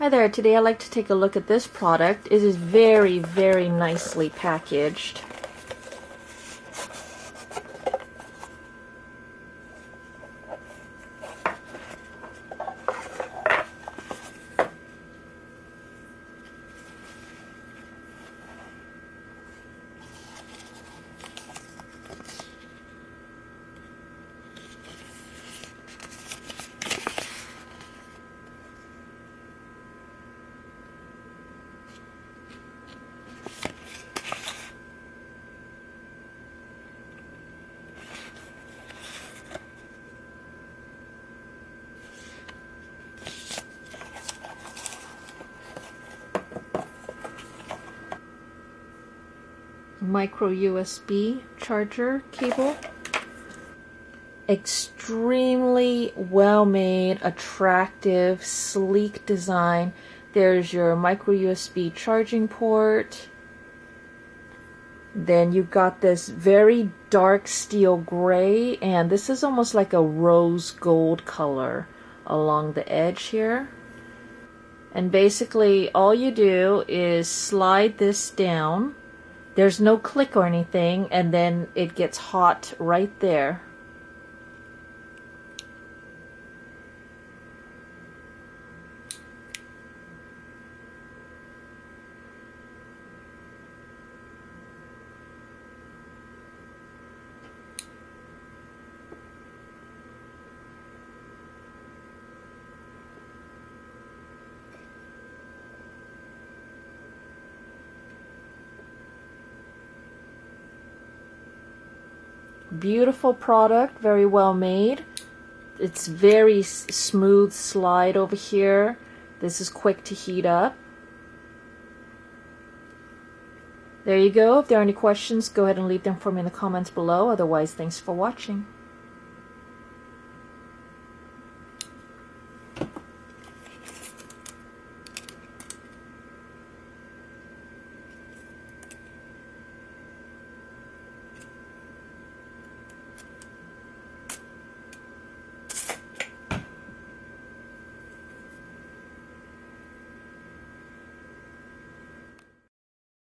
Hi there, today I'd like to take a look at this product. It is very, very nicely packaged. Micro USB charger cable. Extremely well made, attractive, sleek design. There's your micro USB charging port. Then you've got this very dark steel gray, and this is almost like a rose gold color along the edge here. And basically, all you do is slide this down there's no click or anything, and then it gets hot right there. Beautiful product, very well made. It's very smooth slide over here. This is quick to heat up. There you go. If there are any questions, go ahead and leave them for me in the comments below. Otherwise, thanks for watching.